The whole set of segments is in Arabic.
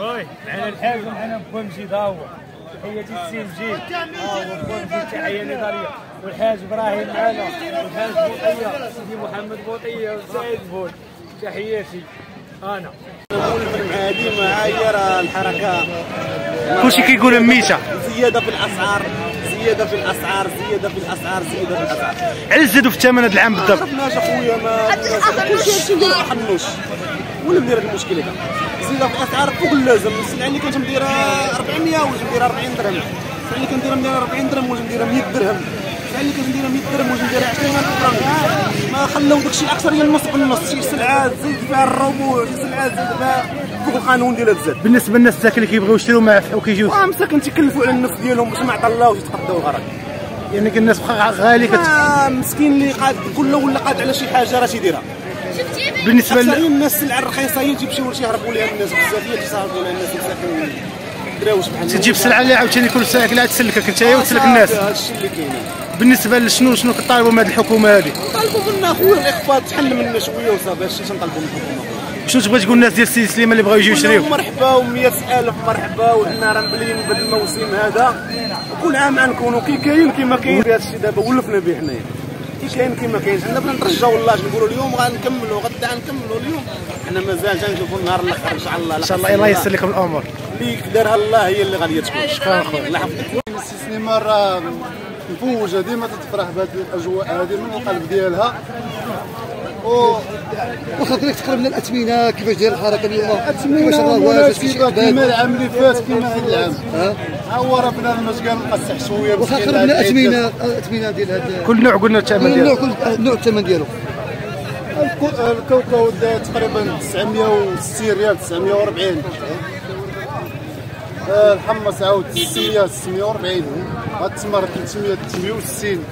وي معنا الحاج ومعنا بومجي ها هو. تحياتي السي هو بومجي تحيه نضاليه والحاج إبراهيم معنا. والحاج بوطية. سيدي محمد بوطية وسعيد بول تحياتي. أنا. هذه معايير الحركه كلشي كيقول ميته زيادة في الأسعار زيادة في الأسعار زيادة في الأسعار زيادة في الأسعار. علاش زادوا في الثمن هذا العام ما بالضبط. عرفناش أخويا ما كلشي ندير ما حنوش ولا ندير هذا المشكل هذا زياده في الاسعار فوق اللازم السلعه اللي كنت مديرها 400 ولا مديرها 40 درهم. السلعه اللي كنديرها مديرها 40 درهم ولا مديرها 100 درهم. السلعه اللي كنت مديرها 100 درهم ولا مديرها 20000 درهم. ما خلاو داكشي أكثر هي النص بالنص. شي سلعه تزيد فيها الربوع شي سلعه تزيد فيها فوق القانون ديال الزاد. بالنسبة للناس الساكن اللي كيبغيو يشريو ما وكيجيو آه مساكن تيكلفوا على النفس ديالهم باش ما عطاوش يتقضاو الغرض يعني كاين الناس غالي كت... آه مسكين اللي قاد كله ولا قاد على شي حاجة راه تيديرها. بالنسبة ل... الناس السلعه الرخيصة هي تيمشيو تيهربوا لها الناس بزاف هي تيصاحبوا لها الناس مساكن دراوش بحال تجيب السلعه اللي عاوتاني كل ساعة لا تسلكك أنت وتسلك الناس. اللي كاين بالنسبة لشنو شنو كطالبوا من هذه الحكومة هذه طالبوا منا خويا الاخفاض تحل منا شوية وصافي هادشي تنطلبوا من الحكومة شنو تبغي تقول الناس ديال السي سليمان اللي بغاو يجيو يشريو مرحبا و100 الف مرحبا وحنا راه مبليين بهذا الموسم هذا. كل عام غنكونوا كي كاين كيما كاين. هذا الشيء دابا ولفنا به حنايا. كاين كيما كاين؟ حنا بغينا نرجعوا الله نقولوا اليوم غنكملوا غدا غنكملوا اليوم. حنا مازال غنشوفوا النهار الأخر إن شاء الله. إن شاء الله الله ييسر لكم الأمور. اللي دارها الله هي اللي غادي تكون. شكرا خويا الله يحفظك. السي سليمان راه مفوجة ديما تتفرح بهذه الأجواء هذه من القلب ديالها. و واخا كنت تقرب من الأثمنة كيفاش داير الحركة اليوم؟ كيفاش مناسبه كيما الاقبال العام اللي فات كيما هذا العام. هو راه بنادم اش قال نقصح شوية واخا العيد الاثمنه الاثمنه ديال هذا كل نوع قلنا الثمن كل نوع ديالو كل نوع الثمن ديالو الكاوكاو دا تقريبا 960 ريال 940 آه، الحمص عاود 600 640 هاد التمر 300 360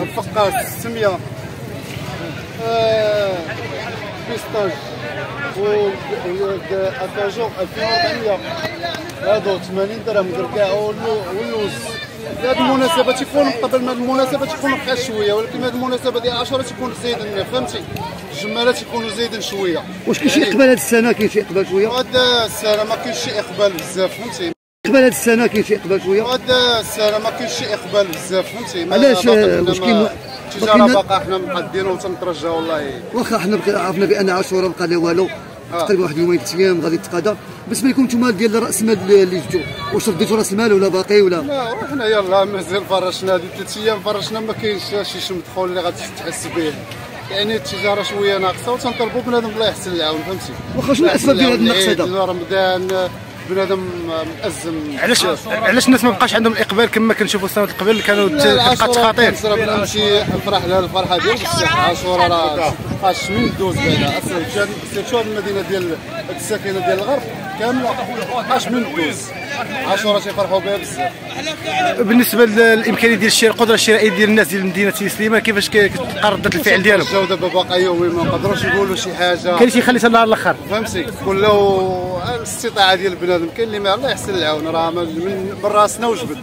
الفقاس 600 آه، بيستاج و اكاجو 2400 هادو 80 درهم كركاع واللوز هاد المناسبة تيكون قبل ما المناسبة تيكون رخيص شوية ولكن هاد المناسبة ديال 10 تيكون زايدين فهمتي؟ الجمالات تيكونوا زايدين شوية. واش كاين شي يعني إقبال هذه السنة؟ كاين شي إقبال شوية؟ هذا السنة ما كاينش شي إقبال بزاف فهمتي؟ إقبال هذه السنة كاين شي إقبال شوية؟ هذا السنة ما كاينش شي إقبال بزاف فهمتي؟ علاش، واش كاين- باقيين- باقا حنا مقادين وتنترجاو والله. واخا حنا عرفنا بأن عاشوراء بقى لا والو. تقريبا واحد يومين ثلاث أيام غادي يتقاضى. بالنسبة لكم نتوما ديال رأس المال اللي جبتوا واش رديتوا راس المال ولا باقي ولا؟ لا وحنا يلا مازال فرشنا هذه ثلاث أيام فرشنا ما كاينش شي شي مدخول اللي غادي تحس به يعني التجارة شوية ناقصة وتنطلبوا بنادم الله يحسن العون فهمتي؟ واخا شنو الأسباب ديال هذا النقص؟ هذا رمضان بنادم مأزم علاش علاش الناس ما بقاش عندهم الإقبال كما كنشوفوا السنوات اللي قبل؟ كانوا كتبقى تخاطير راه نمشي نفرح لها الفرحة ديال بصح عاشوراء راه مابقاش من دوز بعدا. أصلا سيرتو المدينة ديال الساكنة ديال الغرب كاملة مابقاش من دوز. عاشوراء تيفرحوا بها بزاف. بالنسبة للإمكانية ديال الشراء القدرة الشرائية ديال الناس ديال مدينة سليمان كيفاش كتبقى رده الفعل ديالهم؟ الجو دابا باقا يومي ما نقدروش نقولوا شي حاجة. كاين شي يخلي حتى النهار الآخر. فهمتي؟ كله الاستطاعة ديال بنادم كاين اللي ما الله يحسن العون راه من راسنا وجبد.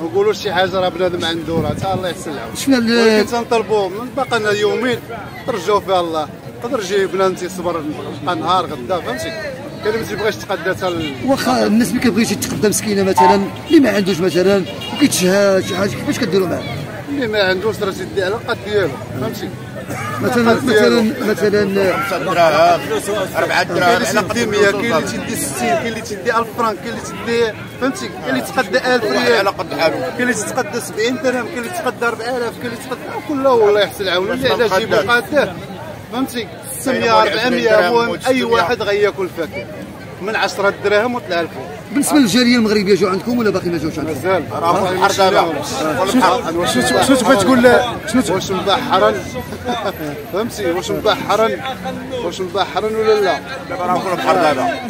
ما نقولوش شي حاجة راه بنادم عنده راه تا الله يحسن العون ال- ولكن تنطلبوا من باقي لنا يومين ترجعوا فيها الله. يقدر يجي بنادم تيصبر نهار غدا فهمتي؟ اللي ما تيبغيش يتقدى حتى ال- واخا الناس اللي كيبغي يتقدى مسكينه مثلا اللي ما عندوش مثلا وكيتشهى شي حاجة كيفاش كديروا معاه؟ اللي ما عندوش راه تيدي على القد ديالو فهمتي؟ مثلا. مثلا مثلا دراهم 4 كاين دراهم اللي تدي 100 كاين اللي تدي 60 كاين اللي تدي 1000 فرانك كاين اللي تدي فهمتي؟ كاين اللي تقدى 1000 ريال. على قد حاله كاين اللي تتقدى 70 درهم كاين اللي تتقدى 4000 كاين اللي تتقدى كله والله يحسن العون اللي على جيبو قاده فهمتي؟ 600 400 المهم أي واحد غياكل فاكهة. من 10 دراهم وطلع الفوق بالنسبة للجاليه المغربية جاوا عندكم ولا باقي ما جاوش عندكم؟ مازال. راه دابا شنو شنو تبغي تقول شنو واش مبحرا فهمتي؟ واش مبحرا واش مبحرا ولا لا؟ دابا راه في البحر دابا.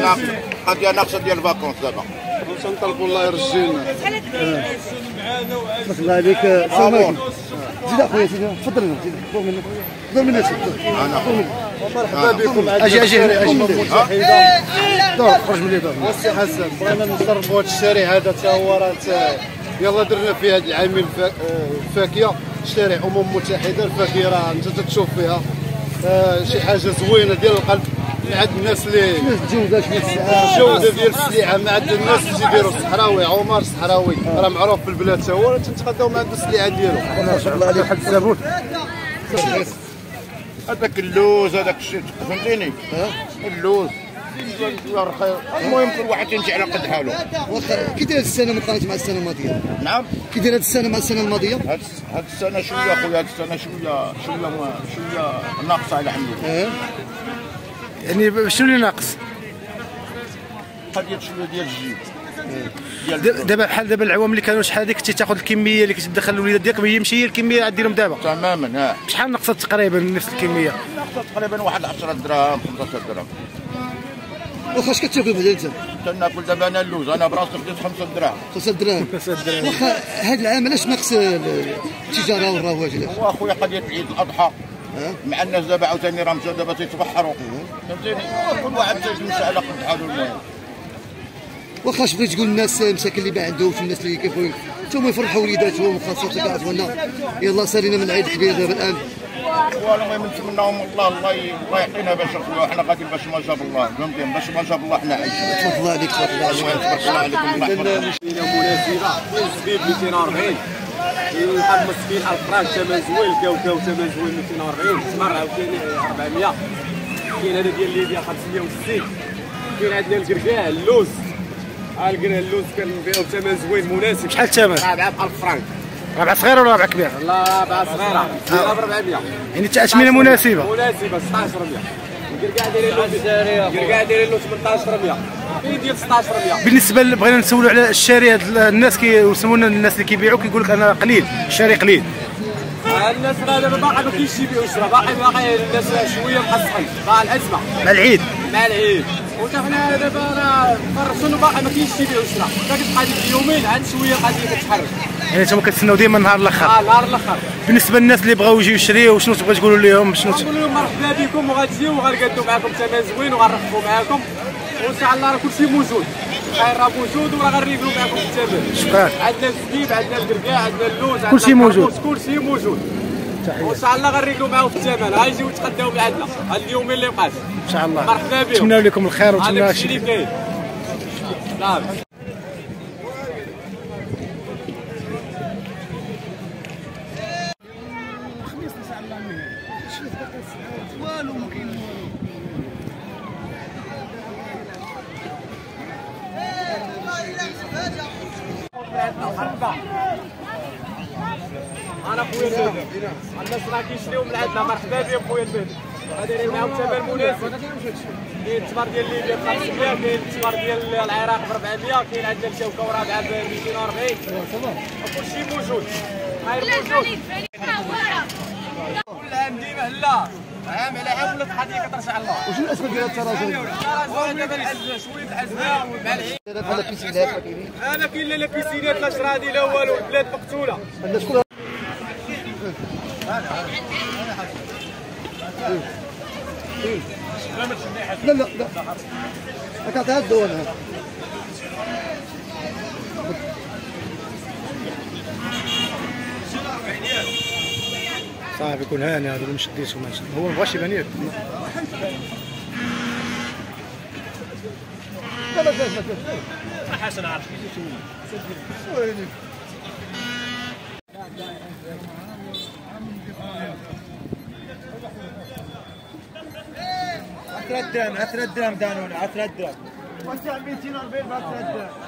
ناقص قد ناقصه ديال ال vacances دابا. تنطلبوا الله يرجي لنا بارك الله عليك عليكم زيد اخويا زيد تفضل هنا زيد خذ منك. خذ منك. منك مرحبا بكم أجي أجي. هنا أجي. دور خرج من اليدار وسي حسن بغينا نصرفوا هذا الشارع هذا تا هو راه يلا درنا فيه العامين الفا- آه، الفاكهة. شارع أمم متحدة الفاكهة راه أنت تتشوف فيها. آه، شي حاجة زوينة ديال القلب. عند الناس اللي الجوده الجوده ديال السلعة من عند الناس اللي تيديروا الصحراوي عمر الصحراوي راه معروف في البلاد تا هو تنتقداو من عند السلعة ديالو. ما شاء الله عليك. واحد الزبون هذاك اللوز هذاك الشيء فهمتيني؟ اللوز. المهم كل واحد يمشي على قد حاله. واخا كي داير السنة مقارنه مع السنة الماضية؟ نعم. كي داير هاد السنة مع السنة الماضية؟ هاد السنة شوية خويا هاد السنة شوية شوية ما- شوية ناقصة على حمد آه. يعني شنو اللي ناقص؟ قضية شوية ديال الجيب ديال د- دابا بحال دابا العوام اللي كانوا شحال هذيك تاخذ الكمية اللي كتدخل الوليدات ديالك هي ماشي هي الكمية اللي ديرهم دابا. تماما ها. شحال نقصت تقريبا نفس الكمية؟ ناقصه تقريبا واحد 10 دراهم 15 درهم واخا اش كتاكل بعدا انت؟ تناكل دابا أنا اللوز أنا براسي خديت 5 دراهم. 5 دراهم. واخا هاد العام علاش ناقص التجارة والرواج علاش؟ هو أخويا قضية عيد الأضحى. مع الناس دابا عاوتاني راهم دابا تيتبحروا. فهمتيني كل واحد تيجلس على قد حاله المهم واخا شفت تقول الناس المشاكل اللي ما عندهمش الناس اللي كيف حتى يفرحوا وليداتهم خاصة كاع اخوانا يلا سالينا من العيد الكبير دابا الآن. والله نتمناهم الله الله الله يعطينا باش اخويا حنا غاديين باش ما جاب الله. فهمتي باش ما جاب الله حنا عايشين. تفضل عليك تفضل عليك. تبارك الله عليكم الله يحفظك. منافره 240 كاين الحب مسكين الفراش ثمن زوين الكاوكاو ثمن زوين 240 عاوتاني 400 كاين هذا ديال ليبيا 560 كاين عندنا اللوز. القنا اللوز كنبيعو زوين مناسب. شحال الثمن؟ 4 بحال الفرنك. ربعة صغيرة ولا ربعة كبيرة؟ لا ربعة صغيرة، صغيرة ب 400 يعني تأثمنة مناسبة. مناسبة 16 ربيع كركاع دايرين له 18 ربيع بالنسبة بغينا نسولوا على الشاري الناس كيسمونا الناس اللي كيبيعوا كيقول لك أنا قليل الشاري قليل. الناس راه دابا باقي ما كاينش يبيعوا شرا باقي باقي الناس شوية مقصحين مع الأزمة. مع العيد. مع العيد. وتا حنا دابا راه فرصنا باقي ما كاينش يبيعوا شرا كتبقى ديك اليومين عاد شوية قضيه كتحرك. يعني أنتم كتسناو ديما النهار الأخر. آه نهار الأخر. بالنسبة للناس اللي بغاو يجيو يشريو شنو تبغي تقولوا لهم؟ شنو ت- نقول لهم مرحبا بكم وغتجيو وغنقادوا معكم ثمن زوين وغنرحبوا معكم. وان شاء الله راه كلشي موجود الخير راه موجود وراه غنريقلوا معكم الثمن شكرا. عندنا الزبيب عندنا الكركاع عندنا اللوز عندنا كلشي موجود. كلشي موجود. وان شاء الله غنريقلوا معاهم في الثمن ها يجيو يتقداو من عندنا هاد اليومين اللي بقاش إن شاء الله. مرحبا بهم. نتمنى لكم الخير ونتمنى الشيء اللي شي كاين نعم أنا خويا المهدي الناس راه كيشريو من عندنا مرحبا بهم خويا المهدي غادي معاهم ثمن مناسب كاين التمر ديال ليبيا ب 500 كاين التمر ديال العراق ب 400 كاين عندنا الشوكه ورابعه ب 240 كلشي موجود خير موجود كل عام ديما هلا عام على عام ولات القضية كترجع الله وشنو الاسباب ديال التراجع التراجع دابا ما كاين لا بيسينات لا شرادي لا والو البلاد مقتوله لا لا لا راك عطيها الدول ها صافي يكون هاني هذا اللي مشديتو ماشي هو ما بغاش يبان ياك ثلاث درهم ثلاث درهم دانون ثلاث درهم وانت 240 ب 3 درهم